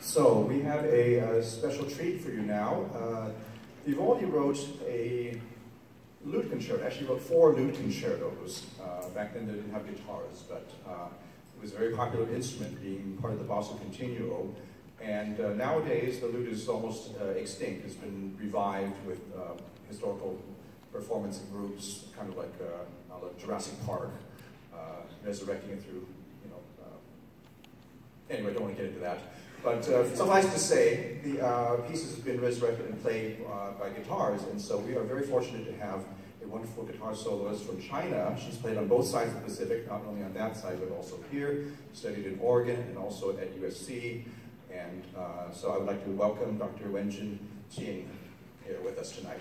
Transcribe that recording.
So we have a, a, special treat for you now. Uh, Vivaldi wrote a lute concerto, actually wrote four lute concertos. Uh, back then they didn't have guitars, but uh, it was a very popular instrument being part of the Basso Continuo. And uh, nowadays the lute is almost uh, extinct. It's been revived with uh, historical performance groups, kind of like, like Jurassic Park, resurrecting it through, you know, anyway, I don't want to get into that. But uh, suffice to say, the uh, piece has been resurrected and played uh, by guitars, and so we are very fortunate to have a wonderful guitar soloist from China. She's played on both sides of the Pacific, not only on that side, but also here, studied in Oregon and also at USC. And uh, so I would like to welcome Dr. Wenjin Jin here with us tonight.